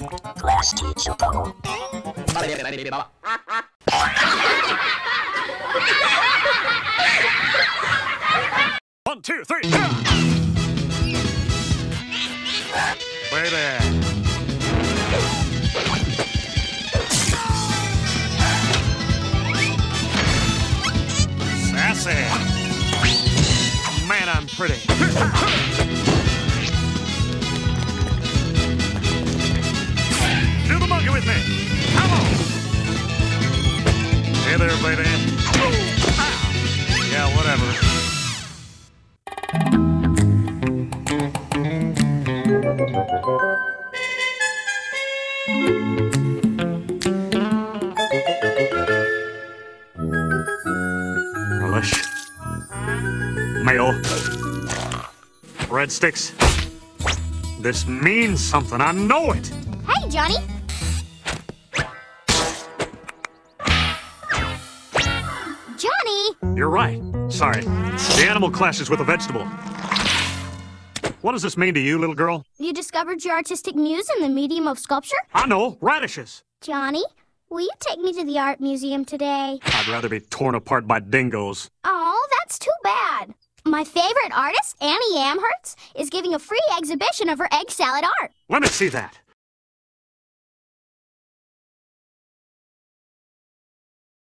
Teacher. One, two, three! Baby. Sassy. Man, I'm pretty. Hey there, baby. Yeah, whatever. Mayo. Breadsticks. This means something. I know it. Hey, Johnny. You're right. Sorry. The animal clashes with the vegetable. What does this mean to you, little girl? You discovered your artistic muse in the medium of sculpture? I know. Radishes. Johnny, will you take me to the art museum today? I'd rather be torn apart by dingoes. Oh, that's too bad. My favorite artist, Annie Amherst, is giving a free exhibition of her egg salad art. Let me see that.